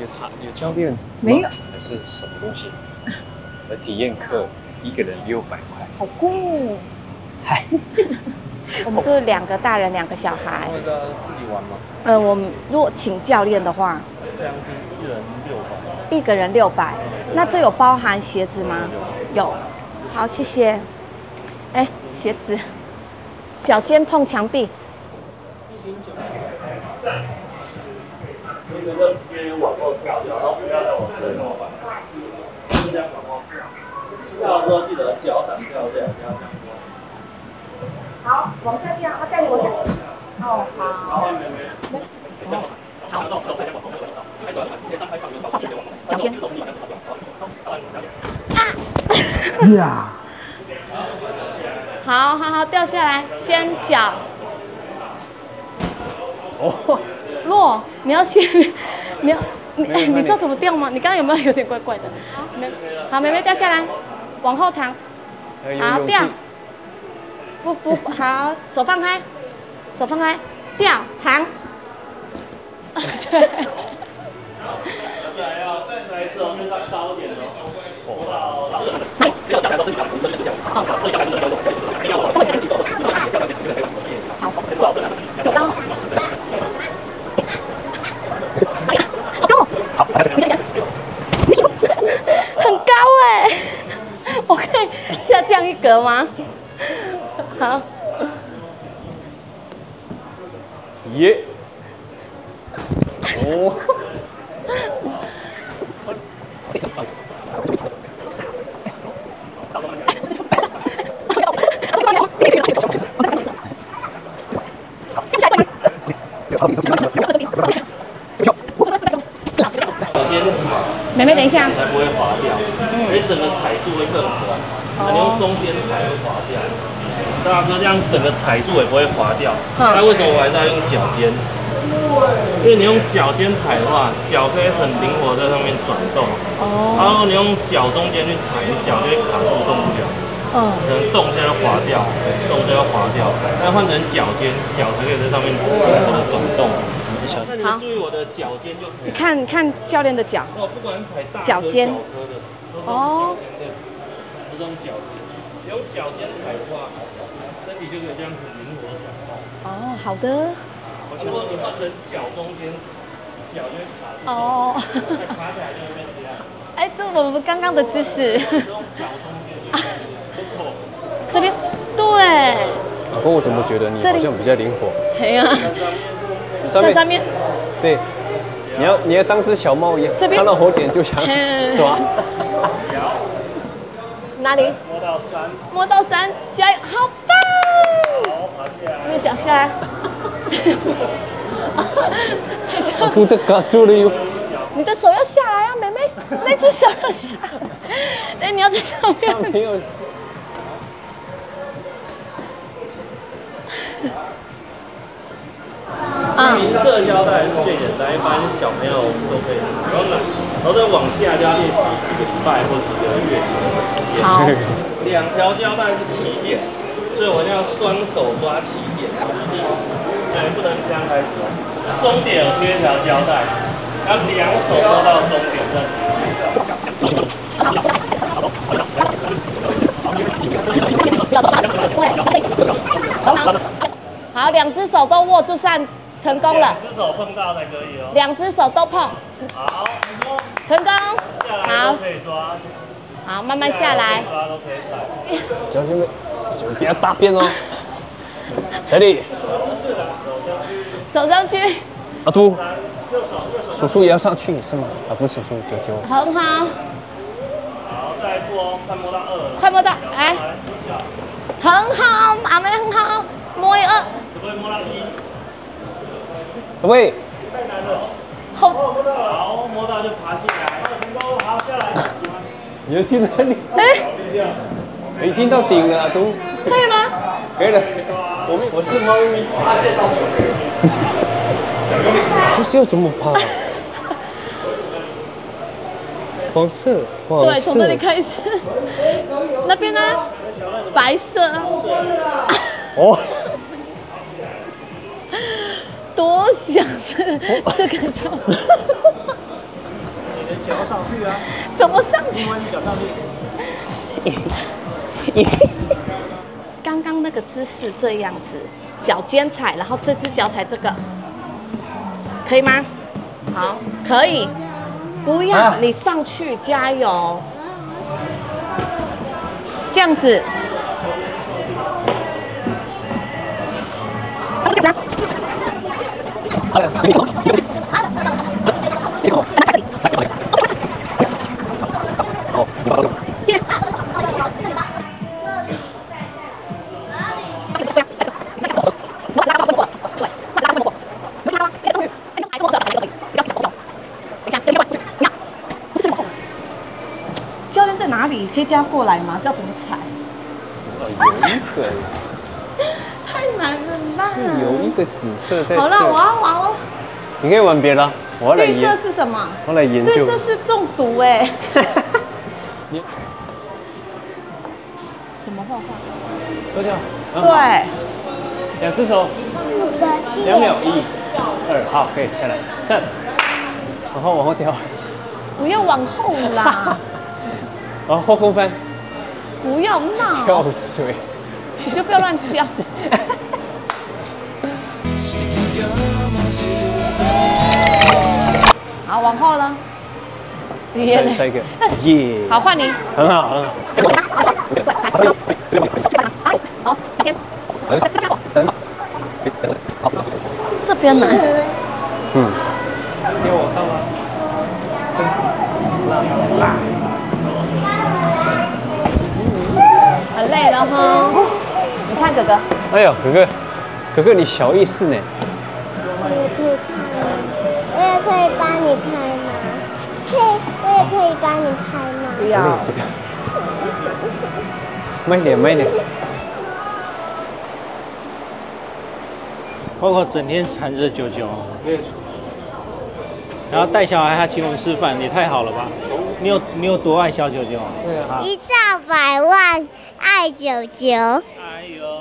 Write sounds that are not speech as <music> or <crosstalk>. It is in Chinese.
有教练没有，还是什么东西？而体验课一个人六百块，好贵哦。<laughs> 嗨，<laughs> 我们就是两个大人，两个小孩。那个自己玩吗？呃，我们如果请教练的话，这样子一人六百。一个人六百。那这有包含鞋子吗？有。好，谢谢。哎，鞋子，脚尖碰墙壁。那个就直接往后跳掉，然后不要再往前跳吧。这样往后跳。跳的时候记得脚掌掉下，不要这样。好，往下跳，啊，叫你往下。哦，好。好。抱起来，脚先。啊！呀！好好好，掉下来，先脚。哦。落，你要先，你要，你 <laughs> 你知道怎么掉吗？你刚刚有没有有点怪怪的？没，好，妹妹掉下来，往后躺，好掉。不不好，手放开，手放开，掉，躺。<laughs> 对。来要再来一次哦，再高一点哦。好，<laughs> 好，很高哎，我可以下降一格吗？好。耶。<laughs> 哦。妹妹，等一下。才不会滑掉，所以整个踩住会更滑。你用中间踩会滑掉。大哥，这样整个踩住也不会滑掉。那为什么我还是要用脚尖？因为你用脚尖踩的话，脚可以很灵活在上面转动。哦。然后你用脚中间去踩，你脚就会卡住动不了。嗯。可能动一下就滑掉，动一下就滑掉。那换成脚尖，脚才可以在上面灵活的转动。好，注意我的脚尖就可以。你看看教练的脚。哦，不管踩大脚尖。哦。这种脚尖，有脚尖踩的话，身体就可以这样很灵活转动。哦，好的。如果你换成脚中间，脚就会卡住。哦。爬起来就会变这样。哎，这我们刚刚的姿势。脚中间。<laughs> 这边，对。老公，我怎么觉得你好像比较灵活？哎呀。在上面，对，你要你要当时小猫一样，看到火点就想 <laughs> 抓。<laughs> 哪里？摸到三。摸到三，加油，好棒！你想下来？<laughs> 我肚子卡住了哟。你的手要下来啊，妹妹，那只手要下来。哎，你要在上面。没有。银色腰带是最简单，一般小朋友都可以不用难。然后再往下就要练习几个礼拜或几个月几个时间。好。<laughs> 两条胶带是起点，所以我要双手抓起点。对，不能这样开始哦。终点有贴一条胶带，要两手抓到终点再结束。好，两只手都握住上。成功了，两只手碰到才可以哦。两只手都碰。好，成功。成功。好，可以抓。好，慢慢下来。抓都可以踩。小心点，不要大便哦。<laughs> 彩礼。手上去。阿杜。叔叔也要上去是吗？啊，不是叔叔，舅舅。很好。好，再一步哦，快摸到二。快摸到，哎。很好，阿妹很好，摸一二。可不可以摸到一？喂，好，好，摸到就爬起来，成功，好，下来。你要进哪里？哎，已经到顶了，都可以吗？可以了。我们我是猫咪。发现到这是要怎么爬？<laughs> 黄色，黄色。对，从这里开始。那边呢？白色。哦。多想这这个脚上去啊？怎么上去？脚上去。刚刚那个姿势这样子，脚尖踩，然后这只脚踩这个，可以吗？好，可以。不要，你上去加油。这样子。好了，你 <laughs> 教练在哪里？可以叫他过来吗？要怎么踩？有一个。<laughs> 太难了吧？是有一个紫色在。好了，我要。你可以玩别的。我来。绿色是什么？我来研究。绿色是中毒哎。<laughs> 你。什么画画？收脚。对。两只手。两秒，一、二，好，可以下来站。往后往后跳。不要往后啦。<laughs> 往后空翻。不要闹。跳水。你就不要乱叫。<laughs> 往后呢？耶，再一个，耶。好，换你。很好，很好。好，这边。这边呢？嗯。要往上吗？很累了哈。你看哥哥。哎呦，哥哥，哥哥你小意思呢。以拍吗？可以，我也可以帮你拍吗？不要。慢点，慢点。包括整天缠着九九，然后带小孩还请我们吃饭，也太好了吧？你有你有多爱小九九？对啊。一兆百万爱九九。哎呦。